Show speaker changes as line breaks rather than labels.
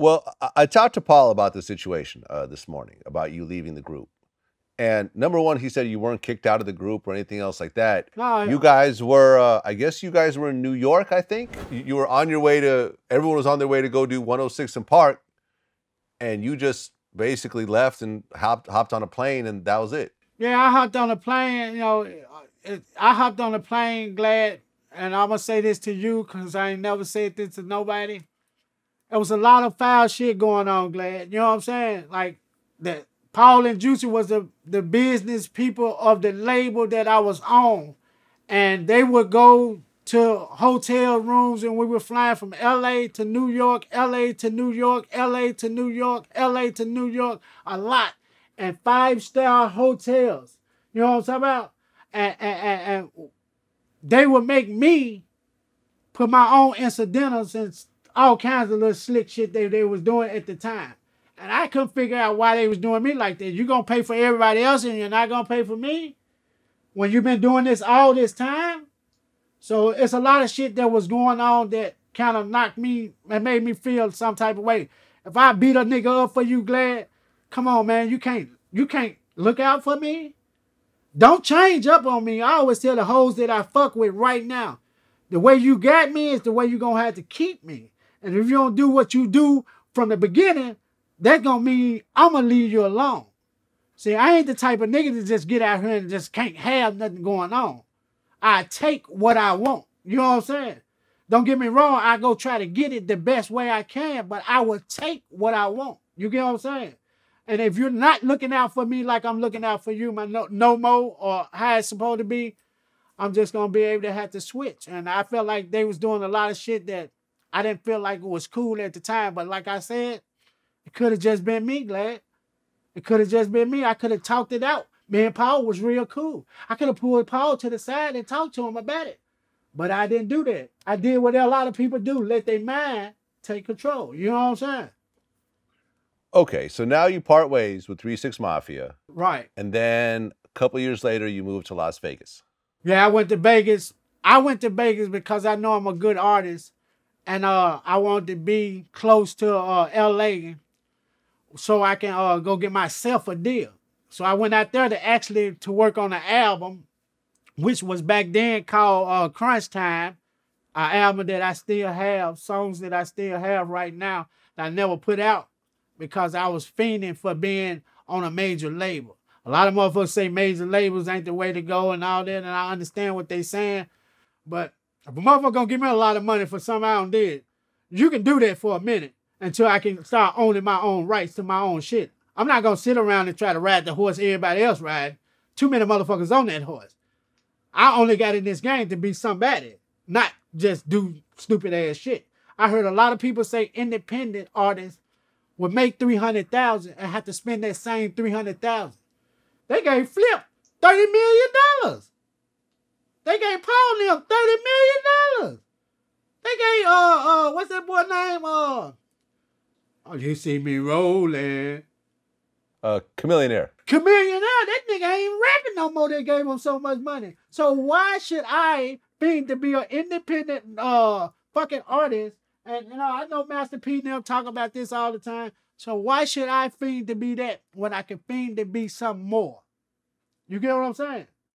Well, I, talked to Paul about the situation uh, this morning about you leaving the group. And number one, he said you weren't kicked out of the group or anything else like that.
No,
You guys were, uh, I guess you guys were in New York, I think. You, you were on your way to, everyone was on their way to go do 106 & Park. And you just basically left and hopped, hopped on a plane and that was it.
Yeah, I hopped on a plane. You know, I hopped on a plane. Vlad, and I'm gonna say this to you because I ain't never said this to nobody. There was a lot of foul shit going on. Vlad, you know what I'm saying? Like that. Paul and Juicy was the the business people of the label that I was on, and they would go to hotel rooms and we were flying from LA to New York, LA to New York, LA to New York, LA to New York, a lot, and five star hotels. You know what I'm talking about? And, and, and, and they would make me put my own incidentals and all kinds of little slick shit they, they was doing at the time. And I couldn't figure out why they was doing me like that. You're gonna pay for everybody else and you're not gonna pay for me? When you've been doing this all this time? So it's a lot of shit that was going on that kind of knocked me and made me feel some type of way. If I beat a nigga up for you, Vlad, come on, man, you can't you can't look out for me. Don't change up on me. I always tell the hoes that I fuck with right now. The way you got me is the way you're gonna have to keep me. And if you don't do what you do from the beginning, that's gonna mean I'm gonna leave you alone. See, I ain't the type of nigga to just get out here and just can't have nothing going on. I take what I want. You know what I'm saying? Don't get me wrong, I go try to get it the best way I can, but I will take what I want. You get what I'm saying? And if you're not looking out for me like I'm looking out for you, my no, no mo or how it's supposed to be, I'm just gonna be able to have to switch. And I felt like they was doing a lot of shit that I didn't feel like it was cool at the time. But like I said, it could have just been me, Vlad. It could have just been me. I could have talked it out. Me and Paul was real cool. I could have pulled Paul to the side and talked to him about it. But I didn't do that. I did what a lot of people do, let their mind take control. You know what I'm saying?
Okay, so now you part ways with 3 6 Mafia.
Right.
And then a couple years later, you moved to Las Vegas.
Yeah, I went to Vegas. I went to Vegas because I know I'm a good artist and uh I wanted to be close to uh LA so I can uh go get myself a deal. So I went out there to actually to work on an album, which was back then called uh Crunch Time, an album that I still have, songs that I still have right now that I never put out because I was fiending for being on a major label. A lot of motherfuckers say major labels ain't the way to go and all that, and I understand what they saying, but if a motherfucker gonna give me a lot of money for something I don't did, you can do that for a minute until I can start owning my own rights to my own shit. I'm not gonna sit around and try to ride the horse everybody else ride. Too many motherfuckers on that horse. I only got in this game to be somebody, not just do stupid ass shit. I heard a lot of people say independent artists would make three hundred thousand and have to spend that same three hundred thousand. They gave Flip thirty million dollars. They gave Paul them thirty million dollars. They gave uh uh what's that boy name? Uh oh you see me rolling.
Uh, Chamillionaire.
Chamillionaire, that nigga ain't rapping no more. They gave him so much money. So why should I be to be an independent uh fucking artist? And you know, I know Master P and them talk about this all the time. So why should I fiend to be that when I can fiend to be something more? You get what I'm saying?